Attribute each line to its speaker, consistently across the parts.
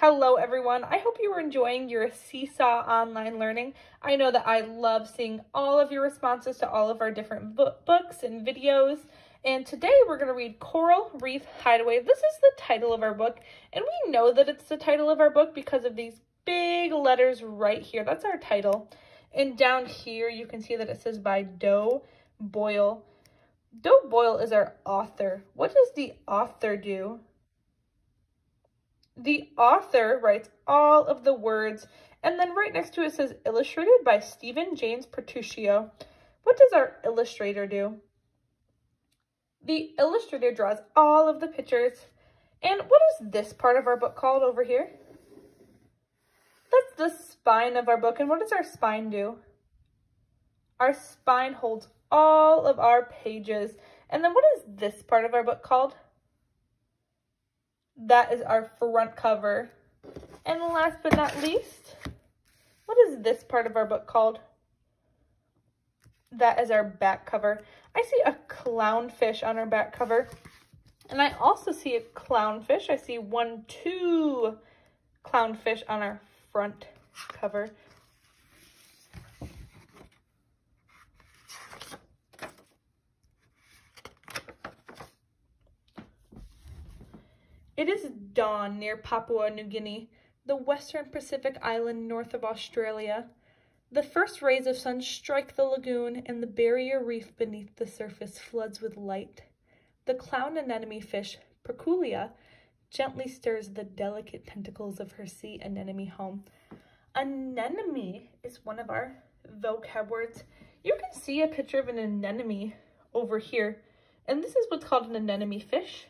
Speaker 1: Hello everyone, I hope you are enjoying your Seesaw online learning. I know that I love seeing all of your responses to all of our different books and videos. And today we're going to read Coral Reef Hideaway. This is the title of our book, and we know that it's the title of our book because of these big letters right here. That's our title. And down here you can see that it says by Doe Boyle. Doe Boyle is our author. What does the author do? The author writes all of the words, and then right next to it says illustrated by Steven James Petruccio. What does our illustrator do? The illustrator draws all of the pictures. And what is this part of our book called over here? That's the spine of our book. And what does our spine do? Our spine holds all of our pages. And then what is this part of our book called? That is our front cover. And last but not least, what is this part of our book called? That is our back cover. I see a clownfish on our back cover. And I also see a clownfish. I see one, two clownfish on our front cover. It is dawn near Papua New Guinea, the western Pacific island north of Australia. The first rays of sun strike the lagoon, and the barrier reef beneath the surface floods with light. The clown anemone fish, Perculia, gently stirs the delicate tentacles of her sea anemone home. Anemone is one of our vocab words. You can see a picture of an anemone over here, and this is what's called an anemone fish.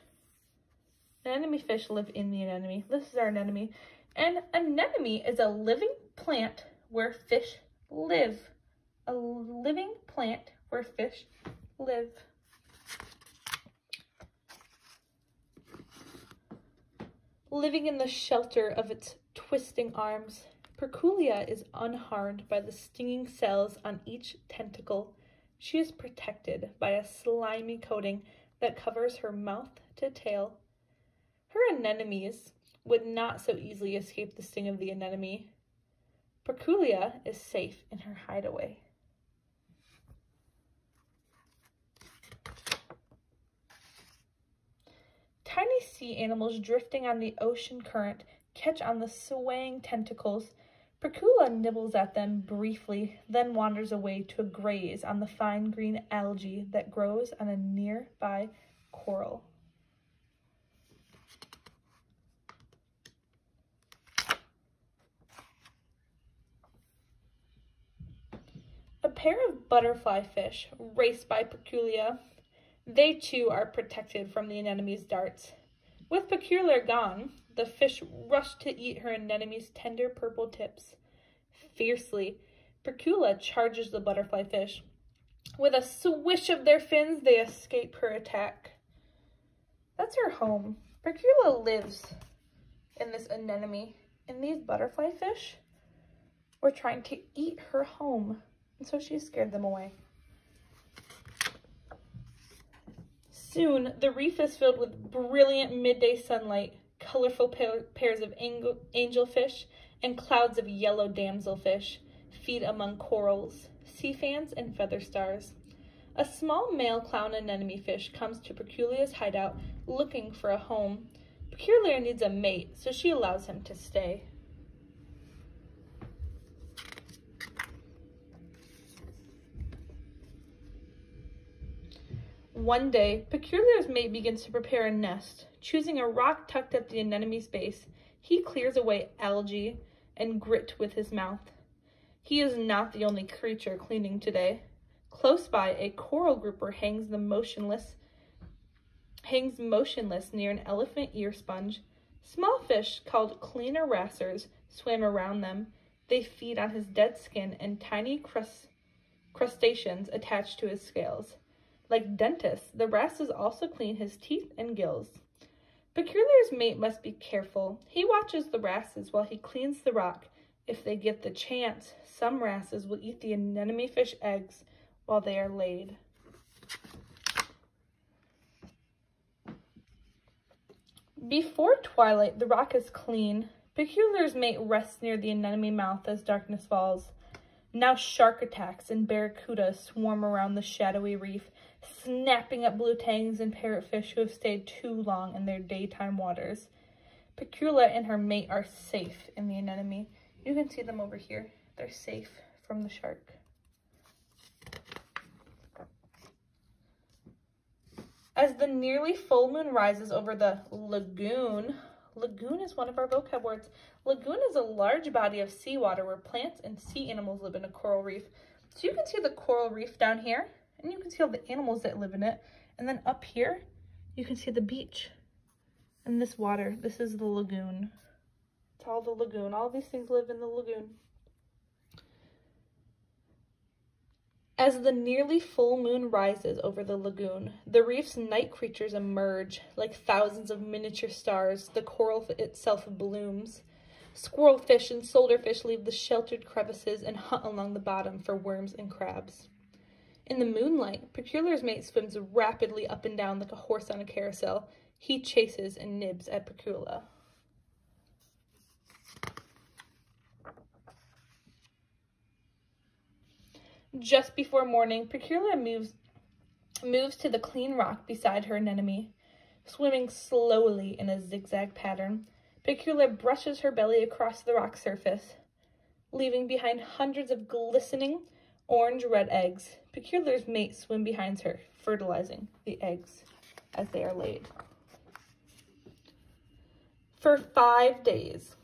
Speaker 1: Anemone fish live in the anemone. This is our anemone. And anemone is a living plant where fish live. A living plant where fish live. Living in the shelter of its twisting arms, Perculia is unharmed by the stinging cells on each tentacle. She is protected by a slimy coating that covers her mouth to tail her anemones would not so easily escape the sting of the anemone. Perculia is safe in her hideaway. Tiny sea animals drifting on the ocean current catch on the swaying tentacles. Percula nibbles at them briefly, then wanders away to graze on the fine green algae that grows on a nearby coral. Pair of butterfly fish race by Perculia. They too are protected from the anemone's darts. With Perculia gone, the fish rush to eat her anemone's tender purple tips. Fiercely, Perculia charges the butterfly fish. With a swish of their fins, they escape her attack. That's her home. Perculia lives in this anemone, and these butterfly fish were trying to eat her home so she scared them away. Soon, the reef is filled with brilliant midday sunlight, colorful pa pairs of angelfish, and clouds of yellow damselfish feed among corals, sea fans, and feather stars. A small male clown anemone fish comes to Perculia's hideout looking for a home. Perculia needs a mate, so she allows him to stay. One day, Peculiar's mate begins to prepare a nest. Choosing a rock tucked at the anemone's base, he clears away algae and grit with his mouth. He is not the only creature cleaning today. Close by, a coral grouper hangs the motionless hangs motionless near an elephant ear sponge. Small fish called cleaner wrassers swim around them. They feed on his dead skin and tiny crust crustaceans attached to his scales. Like dentists, the wrasses also clean his teeth and gills. Peculiar's mate must be careful. He watches the wrasses while he cleans the rock. If they get the chance, some wrasses will eat the anemone fish eggs while they are laid. Before twilight, the rock is clean. Peculiar's mate rests near the anemone mouth as darkness falls. Now shark attacks and barracuda swarm around the shadowy reef, snapping up blue tangs and parrotfish who have stayed too long in their daytime waters. Pecula and her mate are safe in the anemone. You can see them over here. They're safe from the shark. As the nearly full moon rises over the lagoon, lagoon is one of our vocab words. Lagoon is a large body of seawater where plants and sea animals live in a coral reef. So you can see the coral reef down here, and you can see all the animals that live in it. And then up here, you can see the beach. And this water, this is the lagoon. It's all the lagoon. All these things live in the lagoon. As the nearly full moon rises over the lagoon, the reef's night creatures emerge like thousands of miniature stars. The coral itself blooms. Squirrelfish and soldierfish leave the sheltered crevices and hunt along the bottom for worms and crabs. In the moonlight, Peculiar's mate swims rapidly up and down like a horse on a carousel. He chases and nibs at Pecula. Just before morning, Pecula moves, moves to the clean rock beside her anemone, swimming slowly in a zigzag pattern. Pecula brushes her belly across the rock surface, leaving behind hundreds of glistening orange-red eggs. Pecula's mate swim behind her, fertilizing the eggs as they are laid. For five days,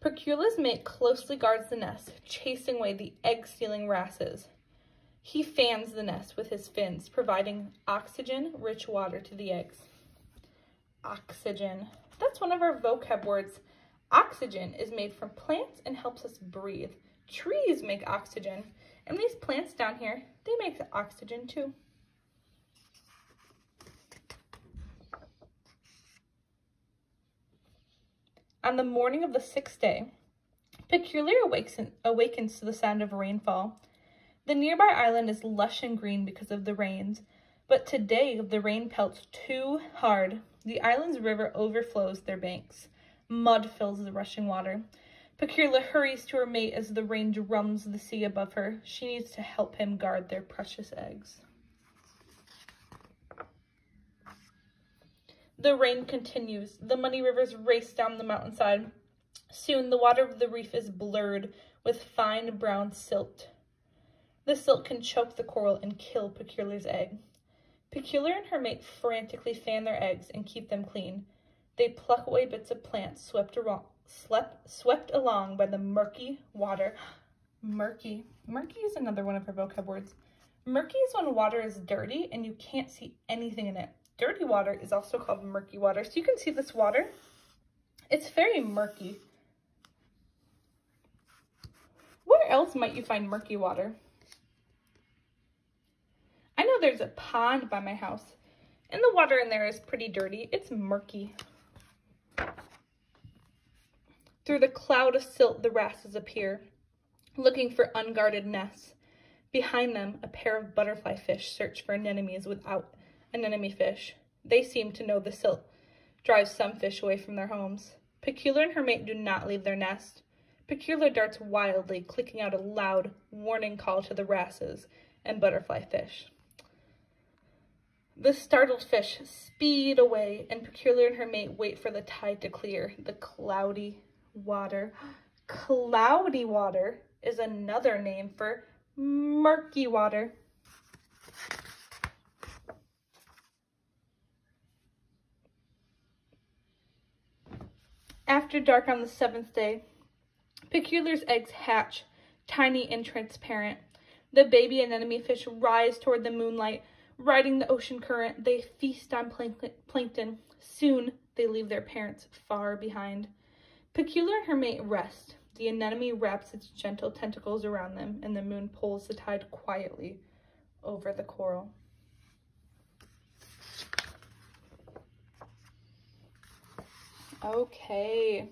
Speaker 1: Pecula's mate closely guards the nest, chasing away the egg-stealing wrasses. He fans the nest with his fins, providing oxygen-rich water to the eggs. Oxygen. That's one of our vocab words. Oxygen is made from plants and helps us breathe. Trees make oxygen. And these plants down here, they make oxygen too. On the morning of the sixth day, Peculiar awakens, awakens to the sound of rainfall. The nearby island is lush and green because of the rains, but today the rain pelts too hard. The island's river overflows their banks. Mud fills the rushing water. Peculiar hurries to her mate as the rain drums the sea above her. She needs to help him guard their precious eggs. The rain continues. The muddy rivers race down the mountainside. Soon the water of the reef is blurred with fine brown silt. The silt can choke the coral and kill Peculiar's egg. Peculiar and her mate frantically fan their eggs and keep them clean. They pluck away bits of plants swept, slept, swept along by the murky water. Murky. Murky is another one of her vocab words. Murky is when water is dirty and you can't see anything in it. Dirty water is also called murky water. So you can see this water. It's very murky. Where else might you find murky water? I know there's a pond by my house, and the water in there is pretty dirty. It's murky. Through the cloud of silt, the wrasses appear, looking for unguarded nests. Behind them, a pair of butterfly fish search for anemones without anemone fish. They seem to know the silt drives some fish away from their homes. Peculiar and her mate do not leave their nest. Peculiar darts wildly, clicking out a loud warning call to the wrasses and butterfly fish. The startled fish speed away, and Peculiar and her mate wait for the tide to clear. The cloudy water. Cloudy water is another name for murky water. After dark on the seventh day, Peculiar's eggs hatch, tiny and transparent. The baby anemone fish rise toward the moonlight, riding the ocean current. They feast on plankton. Soon, they leave their parents far behind. Peculiar and her mate rest. The anemone wraps its gentle tentacles around them, and the moon pulls the tide quietly over the coral. Okay.